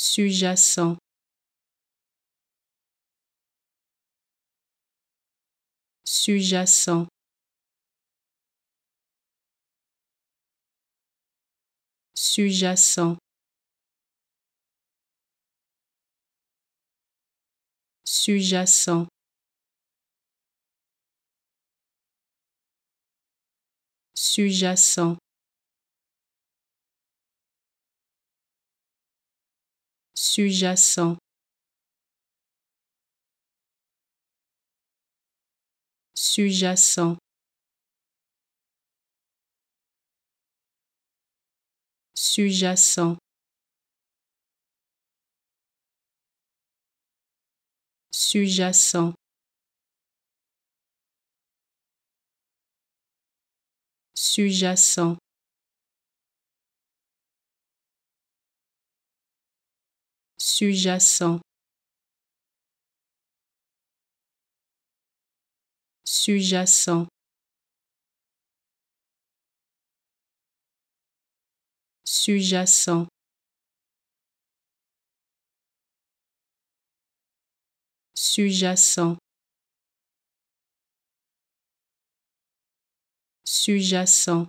sujacent sujacent sujacent sujacent sujacent sujacent sujacent sujacent sujacent sujacent Sujacent. Sujacent. Sujacent. Sujacent. Sujacent.